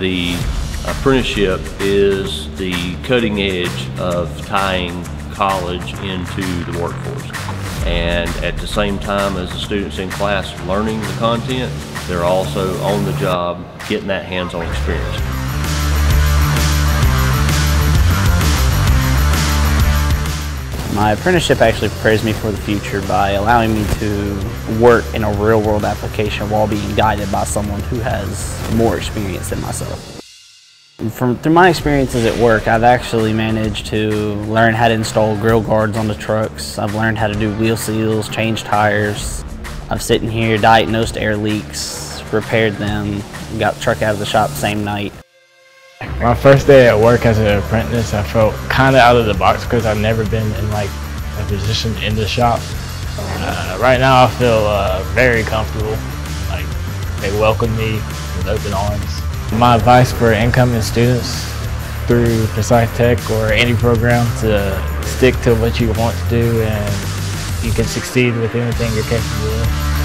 the apprenticeship is the cutting edge of tying college into the workforce. And at the same time as the students in class learning the content, they're also on the job getting that hands-on experience. My apprenticeship actually prepares me for the future by allowing me to work in a real world application while being guided by someone who has more experience than myself. From through my experiences at work, I've actually managed to learn how to install grill guards on the trucks. I've learned how to do wheel seals, change tires. I've sitting here diagnosed air leaks, repaired them, got the truck out of the shop same night. My first day at work as an apprentice, I felt kind of out of the box because I've never been in like a position in the shop. Uh, right now, I feel uh, very comfortable. Like they welcome me with open arms. My advice for incoming students through Forsyth Tech or any program to stick to what you want to do and you can succeed with anything you're capable of.